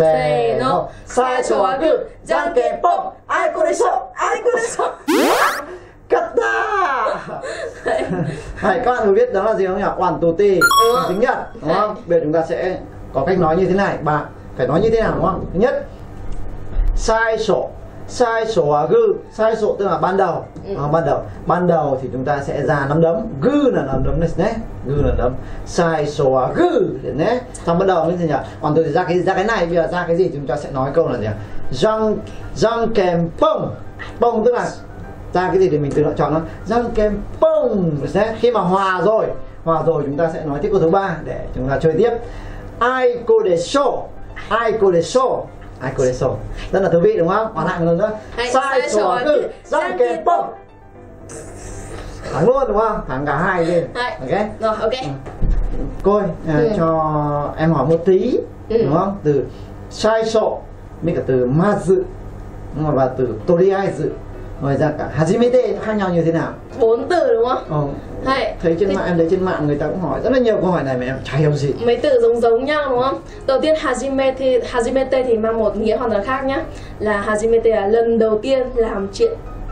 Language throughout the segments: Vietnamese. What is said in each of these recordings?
せーの最初はグーじゃんけんぽんあいこでしょあいこでしょ Cắt ta Hay, các bạn có biết đó là gì không nhỉ? One, two, three Ừ. Tiếng Nhật đúng không? Bây giờ chúng ta sẽ có cách nói như thế này Bạn phải nói như thế nào đúng không? Thứ nhất Sai sổ Sai sổ là gư. Sai sổ tức là ban đầu. Ừ. Đó, Ban đầu. Ban đầu thì chúng ta sẽ ra nắm đấm. Gư là nắm đấm này nhé. Gư là nắm đấm. Sai sổ là gư nhé. Xong bắt đầu như thế nhỉ? Còn tôi thì ra cái ra cái này Bây giờ ra cái gì chúng ta sẽ nói câu là gì? Răng Răng kèm pông. Pông tức là ra cái gì thì mình tự lựa chọn nó răng kèm pông sẽ khi mà hòa rồi hòa rồi chúng ta sẽ nói tiếp câu thứ ba để chúng ta chơi tiếp. Ai cô để show ai cô để show ai cô để show rất là thú vị đúng không? Hoàn lại lần nữa. Sai răng răng kèm kèm pông thắng luôn đúng không? Thắng cả hai Hay. ok. Rồi ok. Cô ơi, à, Ừ. cho em hỏi một tí Ừ. đúng không? Từ sai sổ với cả từ ma dự và từ toriaizu ngoài ra cả hajimete khác nhau như thế nào Bốn từ đúng không? Ờ, Hay thấy trên Thế mạng em thấy trên mạng người ta cũng hỏi rất là nhiều câu hỏi này mà em chả hiểu gì mấy từ giống giống nhau đúng không? Đầu tiên hajime thì hajimete thì mang một nghĩa hoàn toàn khác nhá. Là hajimete là lần đầu tiên làm chuyện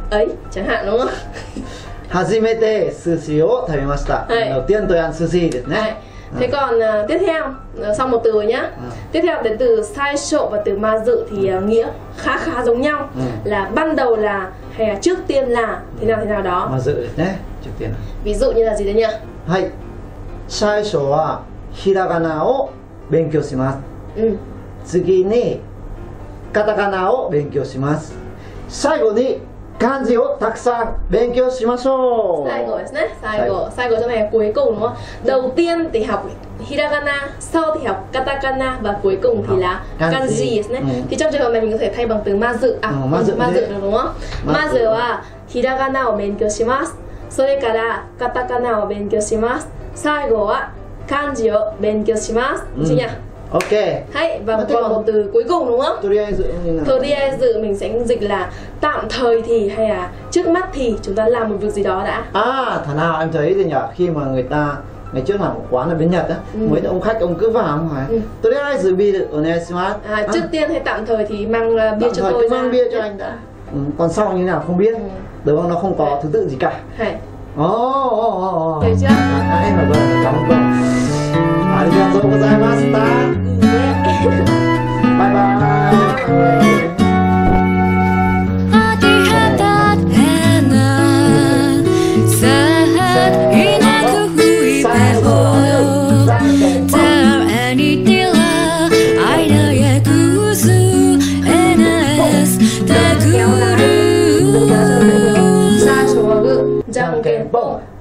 ấy chẳng hạn đúng không? hajimete sushi o tabemashita Hay. đầu tiên tôi ăn sushi được Đấy. nhé Thế còn à, tiếp theo à, xong một từ rồi nhá. Ừ. Tiếp theo đến từ sai sộ và từ ma dự thì à, nghĩa khá khá giống nhau. Ừ. Là ban đầu là hay là trước tiên là thế nào thế nào đó. mà dự được nhé trước tiên Ví dụ như là gì đấy nhỉ? はい最初はひらがなを勉強します Ừ. 次にカタカナを勉強します最後に 漢字をたくさん勉強しましょう。最後ですね。最後最後,の後じゃない声の「ドーピン」って言うひらがな、そうでよ、カタカナ、バコイコン、ひら、漢字ですね。非常に重要なものです。まず、あ、まず、まず、まずは、ひらがなを勉強します。それから、カタカナを勉強します。最後は、漢字を勉強します。うん。Ok Hay và thế còn còn- một từ cuối cùng đúng không? anh dự như nào dự mình sẽ dịch là tạm thời thì hay là trước mắt thì chúng ta làm một việc gì đó đã. à thằng nào em thấy thì nhỉ khi mà người ta ngày trước làm một quán ở bên Nhật á Ừ. mấy ông khách ông cứ vào ông hỏi Ừ. tôi đi ai dự bi được ở này smart À, trước tiên hay tạm thời thì mang uh, bia tạm cho thời tôi ra. mang bia cho anh đã ừ, còn sau như nào không biết Ừ. đúng không nó không có Đấy. thứ tự gì cả Hay. ồ ồ ồ ồ Thấy chưa? à, em là vâng cảm ơn vâng arigatou gozaimashita 拜拜。